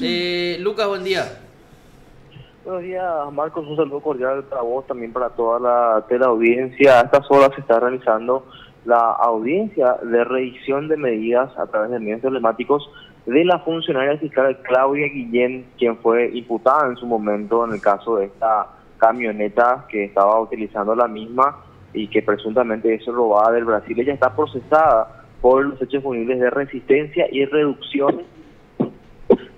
Eh, Lucas, buen día. Buenos días, Marcos. Un saludo cordial para vos, también para toda la teleaudiencia. A estas horas se está realizando la audiencia de revisión de medidas a través de medios emblemáticos de la funcionaria fiscal Claudia Guillén, quien fue imputada en su momento en el caso de esta camioneta que estaba utilizando la misma y que presuntamente es robada del Brasil. Ella está procesada por los hechos punibles de resistencia y reducción.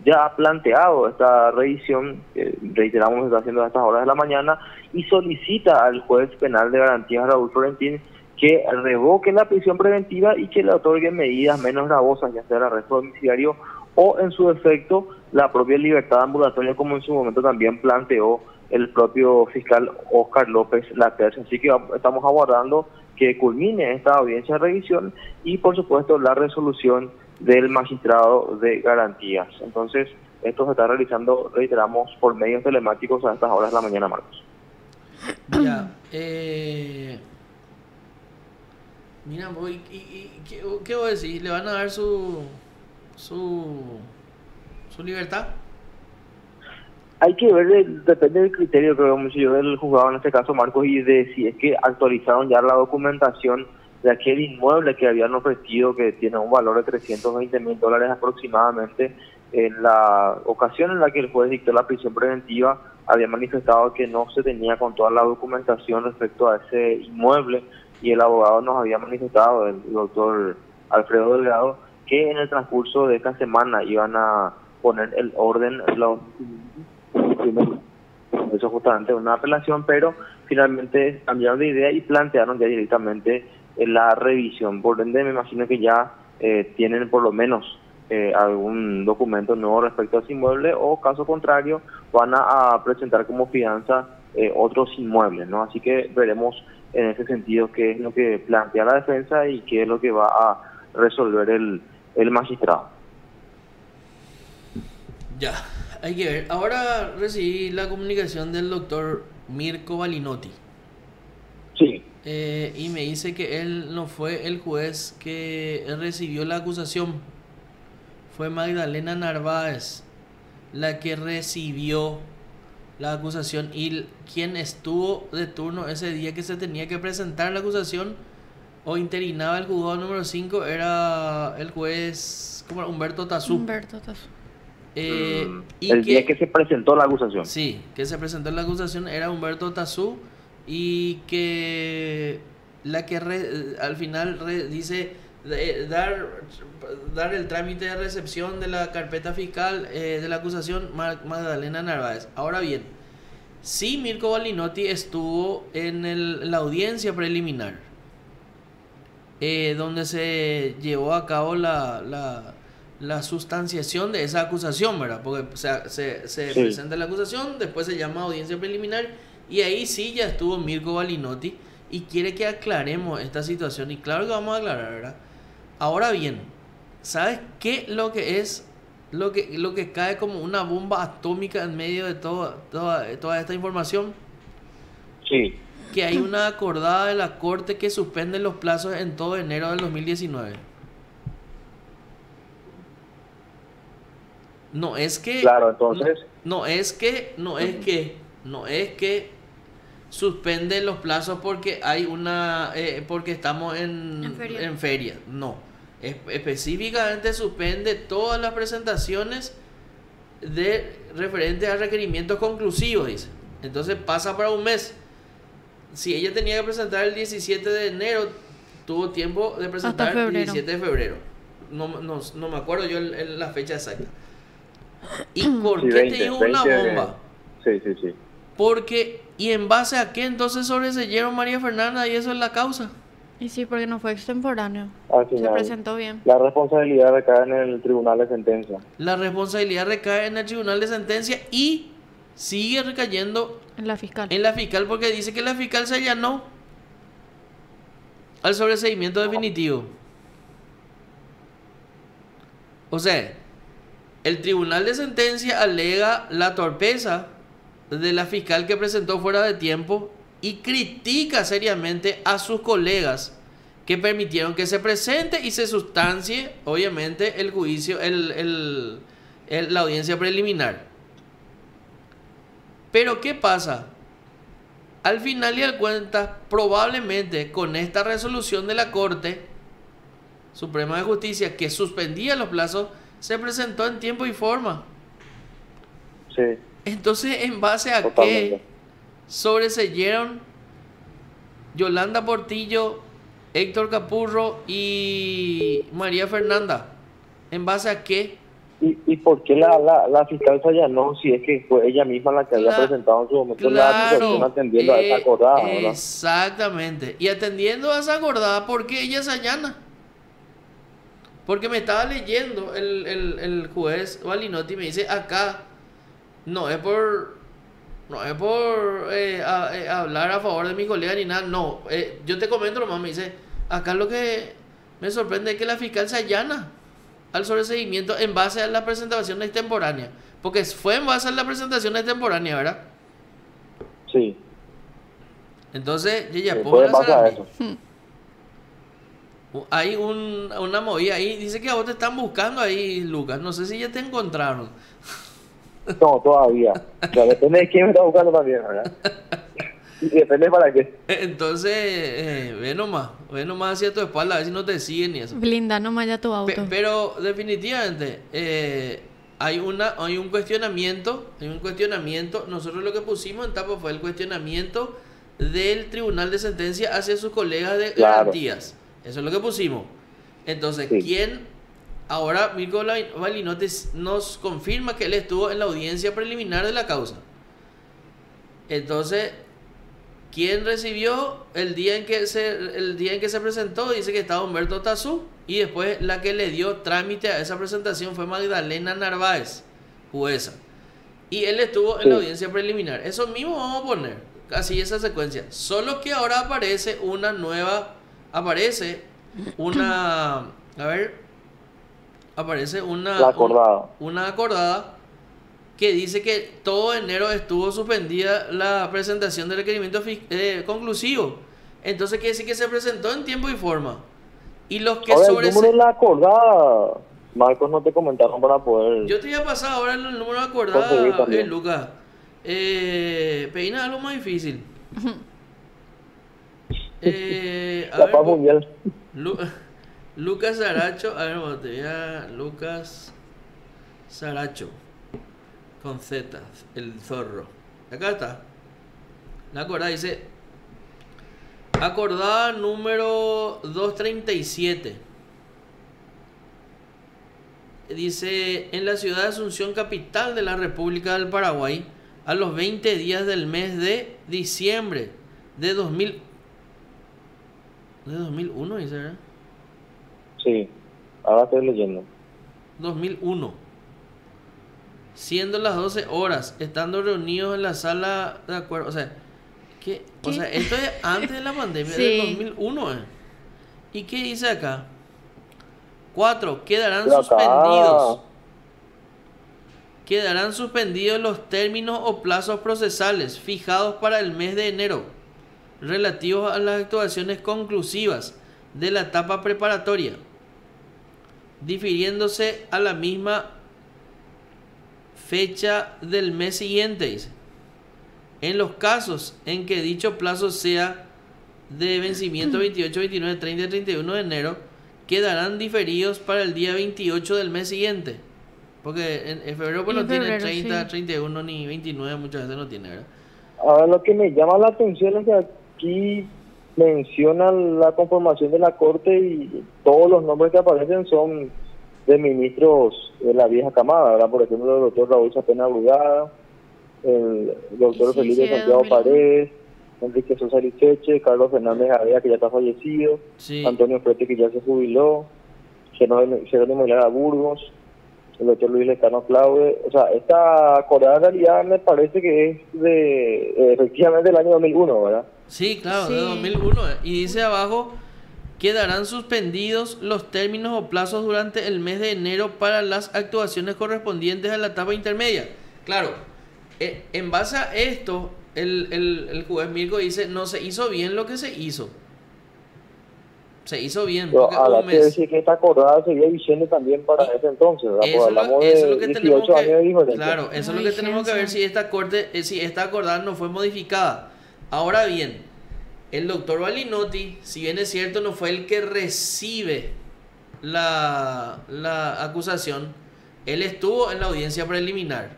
Ya ha planteado esta revisión, que reiteramos, está haciendo a estas horas de la mañana, y solicita al juez penal de garantías Raúl Florentín que revoque la prisión preventiva y que le otorgue medidas menos gravosas, ya sea el arresto domiciliario o en su efecto la propia libertad ambulatoria, como en su momento también planteó el propio fiscal Oscar López Laterza. Así que estamos aguardando que culmine esta audiencia de revisión y por supuesto la resolución del magistrado de garantías. Entonces, esto se está realizando, reiteramos, por medios telemáticos a estas horas de la mañana, Marcos. Ya, eh, Mira, voy, y, ¿qué, ¿qué, voy a decir? ¿Le van a dar su, su, su libertad? Hay que ver, depende del criterio, creo, yo del juzgado en este caso, Marcos, y de si es que actualizaron ya la documentación de aquel inmueble que habían ofrecido, que tiene un valor de 320 mil dólares aproximadamente. En la ocasión en la que el juez dictó la prisión preventiva, había manifestado que no se tenía con toda la documentación respecto a ese inmueble y el abogado nos había manifestado, el doctor Alfredo Delgado, que en el transcurso de esta semana iban a poner el orden, los, eso justamente una apelación, pero finalmente cambiaron de idea y plantearon ya directamente la revisión. Por ende, me imagino que ya eh, tienen por lo menos eh, algún documento nuevo respecto a ese inmueble o caso contrario van a, presentar como fianza eh, otros inmuebles, ¿no? Así que veremos en ese sentido qué es lo que plantea la defensa y qué es lo que va a resolver el, el magistrado. Ya, hay que ver. Ahora recibí la comunicación del doctor Mirko Balinotti. Eh, y me dice que él no fue el juez que recibió la acusación. Fue Magdalena Narváez la que recibió la acusación y quien estuvo de turno ese día que se tenía que presentar la acusación o interinaba el juzgado número 5 era el juez como Humberto Tazú. Humberto Tazú. Eh, mm, y el día que se presentó la acusación. Sí, que se presentó la acusación era Humberto Tazú y que la que al final dice dar, dar el trámite de recepción de la carpeta fiscal eh, de la acusación Magdalena Narváez. Ahora bien, sí Mirko Balinotti estuvo en el, la audiencia preliminar, eh, donde se llevó a cabo la, la, la, sustanciación de esa acusación, ¿verdad? Porque se, se presenta la acusación, después se llama audiencia preliminar y ahí sí ya estuvo Mirko Balinotti y quiere que aclaremos esta situación y claro que vamos a aclarar, ¿verdad? Ahora bien, ¿sabes qué lo que es lo que, lo que cae como una bomba atómica en medio de todo, toda, toda esta información? Sí. Que hay una acordada de la Corte que suspende los plazos en todo enero del 2019. No es que... Claro, entonces... No, es que, no es que, no es que suspende los plazos porque hay una, eh, porque estamos en, en, feria. en feria. No específicamente suspende todas las presentaciones de referente a requerimientos conclusivos, dice. Entonces pasa para un mes. Si ella tenía que presentar el 17 de enero, tuvo tiempo de presentar el 17 de febrero. No, no, no me acuerdo yo el, la fecha exacta. ¿Y por qué te dijo una bomba? Sí, sí, sí. Porque, ¿y en base a qué entonces sobreseyeron María Fernanda y eso es la causa? Y sí, porque no fue extemporáneo. Se presentó bien. La responsabilidad recae en el tribunal de sentencia. La responsabilidad recae en el tribunal de sentencia y sigue recayendo en la fiscal. En la fiscal porque dice que la fiscal se allanó al sobreseimiento definitivo. O sea, el tribunal de sentencia alega la torpeza de la fiscal que presentó fuera de tiempo y critica seriamente a sus colegas que permitieron que se presente y se sustancie, obviamente, el juicio, el, el- la audiencia preliminar. Pero ¿qué pasa? Al final y al cuenta, probablemente con esta resolución de la Corte Suprema de Justicia que suspendía los plazos, se presentó en tiempo y forma. Sí, Entonces, ¿en base a Totalmente. qué sobreseyeron Yolanda Portillo, Héctor Capurro y María Fernanda? ¿En base a qué? ¿Y, y por qué la, la, la fiscal no Si es que fue ella misma la que había presentado en su momento la acusación atendiendo a eh, esa acordada, ¿verdad? Exactamente. Y atendiendo a esa acordada, ¿por qué ella se allana? Porque me estaba leyendo el, el, el juez Valinotti y me dice, acá no es por no es por eh, a- eh, hablar a favor de mi colega ni nada, no. eh, yo te comento nomás, me dice, acá lo que me sorprende es que la fiscal se allana al sobreseguimiento en base a la presentación extemporánea. Porque fue en base a la presentación extemporánea, ¿verdad? Sí, Entonces, yo ya sí, puedo puede pasar eso. mí. Hay un, una movida ahí, dice que a vos te están buscando ahí, Lucas. No sé si ya te encontraron. No, todavía. O sea, depende de quién me está buscando también, ¿verdad? Y depende para qué. Entonces, eh, ve nomás, ve nomás hacia tu espalda, a ver si no te siguen y eso. Blinda nomás ya tu auto. Pe- pero definitivamente eh, hay una hay un cuestionamiento hay un cuestionamiento nosotros lo que pusimos en tapa fue el cuestionamiento del tribunal de sentencia hacia sus colegas de Claro. garantías eso es lo que pusimos entonces Sí. quién ahora Mirko Val- Valinote s- nos confirma que él estuvo en la audiencia preliminar de la causa entonces ¿Quién recibió el día en que se el día en que se presentó? Dice que estaba Humberto Tazú y después la que le dio trámite a esa presentación fue Magdalena Narváez, jueza. Y él estuvo en la audiencia preliminar. Eso mismo vamos a poner, así esa secuencia. Solo que ahora aparece una nueva aparece una a ver aparece una La acordada. una acordada que dice que todo enero estuvo suspendida la presentación del requerimiento eh, conclusivo. Entonces quiere decir que se presentó en tiempo y forma. Y los que Ahora, el sobre número de la acordada, Marcos, no te comentaron para poder... Yo te voy a pasar ahora el número acordado, Conseguí también. eh, Lucas. Eh, peina algo más difícil. Eh, a la ver, paz po- mundial. Lu- Lucas Saracho, a ver, bueno, te voy a Lucas Saracho con Z, el zorro. Acá está. La acordada dice acordada número 237. Dice en la ciudad de Asunción, capital de la República del Paraguay, a los 20 días del mes de diciembre de 2000 de 2001, dice, ¿verdad? Sí, ahora estoy leyendo. 2001. Siendo las 12 horas, estando reunidos en la sala de acuerdo. O sea, ¿qué? O sea, esto es antes de la pandemia Sí. del 2001. ¿eh? ¿Y qué dice acá? 4. Quedarán Pero acá- suspendidos. Quedarán suspendidos los términos o plazos procesales fijados para el mes de enero relativos a las actuaciones conclusivas de la etapa preparatoria, difiriéndose a la misma fecha del mes siguiente. dice. En los casos en que dicho plazo sea de vencimiento 28, 29, 30 y 31 de enero, quedarán diferidos para el día 28 del mes siguiente. Porque en, en febrero pues no en tiene febrero, 30, sí. 31 ni 29, muchas veces no tiene, ¿verdad? Ahora lo que me llama la atención es que aquí menciona la conformación de la Corte y todos los nombres que aparecen son de ministros de la vieja camada, ¿verdad? Por ejemplo, el doctor Raúl Sapena Brugada, el doctor Sí, Felipe sí, Santiago 2001. Paredes, Enrique Sosa Liceche, Carlos Fernández Area, que ya está fallecido, Sí. Antonio Frete, que ya se jubiló, Jerónimo Hilara Burgos, el doctor Luis Lecano Claude. O sea, esta acordada realidad me parece que es de, efectivamente, del año 2001, ¿verdad? Sí, claro, de Sí. 2001. eh. Y dice abajo, quedarán suspendidos los términos o plazos durante el mes de enero para las actuaciones correspondientes a la etapa intermedia. Claro, eh, en base a esto, el, el, el juez Mirko dice, no se hizo bien lo que se hizo. Se hizo bien. Pero Porque habrá un mes. que esta acordada seguía vigente también para Y ese entonces, ¿verdad? Eso Porque es lo- eso es de lo que tenemos 18 años de que, claro, eso es lo La que tenemos que ver si esta corte, eh, si esta acordada no fue modificada. Ahora bien, el doctor Balinotti, si bien es cierto, no fue el que recibe la, la acusación, él estuvo en la audiencia preliminar.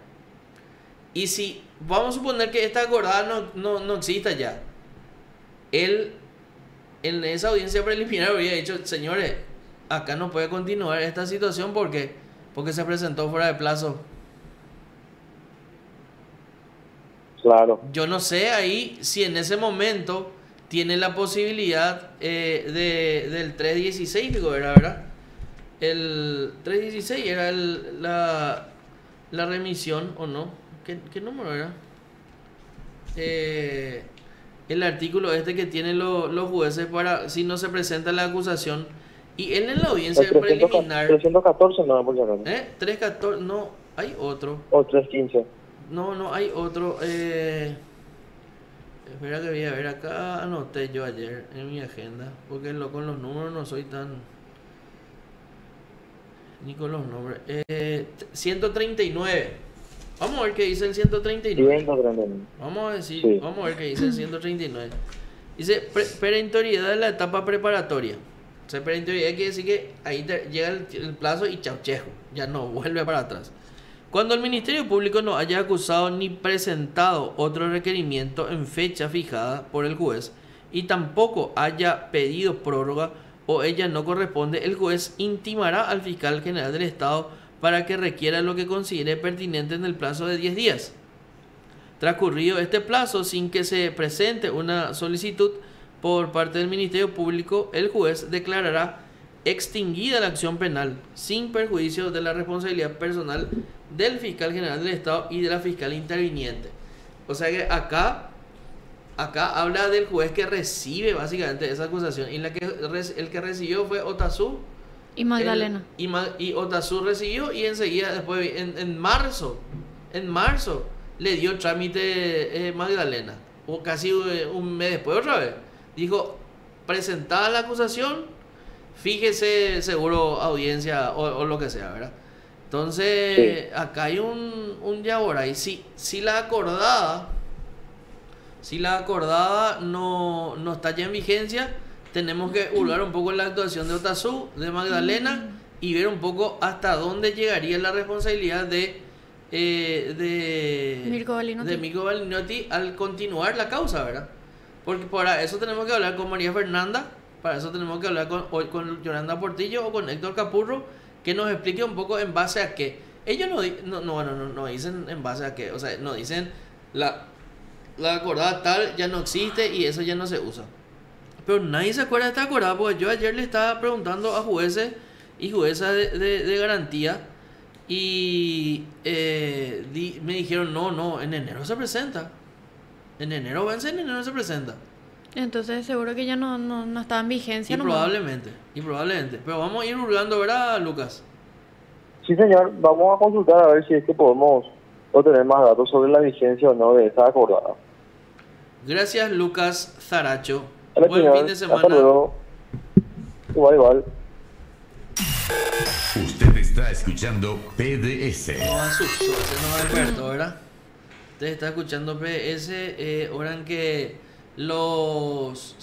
Y si vamos a suponer que esta acordada no, no, no exista ya, él en esa audiencia preliminar había dicho, señores, acá no puede continuar esta situación porque, porque se presentó fuera de plazo. Claro. Yo no sé ahí si en ese momento tiene la posibilidad eh, de, del 316, digo, era, ¿verdad? El 316 era el, la, la remisión o no. ¿Qué, qué número era? Eh, el artículo este que tienen lo- los jueces para si no se presenta la acusación y él en la audiencia El 300 preliminar 314 no, por. ¿eh? 314 no hay otro O 315. No, no, hay otro. Eh... Espera que voy a ver acá. Anoté yo ayer en mi agenda. Porque lo, con los números no soy tan. Ni con los nombres. Eh, t- 139. Vamos a ver qué dice el 139. 139. Vamos a decir, Sí. vamos a ver qué dice el 139. Dice pre- perentoriedad de la etapa preparatoria. O sea, perentoriedad quiere decir que ahí te- llega el, el plazo y chauchejo. Ya no vuelve para atrás. Cuando el Ministerio Público no haya acusado ni presentado otro requerimiento en fecha fijada por el juez y tampoco haya pedido prórroga o ella no corresponde, el juez intimará al fiscal general del Estado para que requiera lo que considere pertinente en el plazo de 10 días. Transcurrido este plazo sin que se presente una solicitud por parte del Ministerio Público, el juez declarará extinguida la acción penal sin perjuicio de la responsabilidad personal del fiscal general del Estado y de la fiscal interviniente. O sea que acá, acá habla del juez que recibe básicamente esa acusación y la que el que recibió fue Otazú Y Magdalena. el- y, Ma- y Otazú recibió y enseguida, después, en, en marzo, en marzo, le dio trámite eh, Magdalena. O casi eh, un mes después otra vez. Dijo, presentada la acusación, fíjese seguro audiencia o, o lo que sea, ¿verdad? Entonces, acá hay un, un yabor ahí. Si, si la acordada, si la acordada no, no está ya en vigencia, tenemos que hurgar un poco en la actuación de Otazú, de Magdalena, y ver un poco hasta dónde llegaría la responsabilidad de, eh, de, Mirko Balinotti. de Mirko Balinotti al continuar la causa, ¿verdad? Porque para eso tenemos que hablar con María Fernanda, para eso tenemos que hablar con, o con Yolanda Portillo o con Héctor Capurro, que nos explique un poco en base a qué. Ellos no, no, no, no, no dicen en base a qué, o sea, no dicen la, la acordada tal ya no existe y eso ya no se usa. Pero nadie se acuerda de esta acordada, porque yo ayer le estaba preguntando a jueces y juezas de, de- garantía y eh, me dijeron, no, no, en enero se presenta. En enero vence, en enero se presenta. Entonces seguro que ya no, no, no estaba en vigencia. Y nomás. probablemente, y probablemente. Pero vamos a ir hurgando, ¿verdad, Lucas? Sí, señor. Vamos a consultar a ver si es que podemos obtener más datos sobre la vigencia o no de esta acordada. Gracias, Lucas Zaracho. Hola, Buen señor. fin de Hasta semana. luego. Igual, igual. Usted está escuchando PDS. No asustó, ese no es Alberto, ¿verdad? Usted está escuchando PS, eh, hora en que los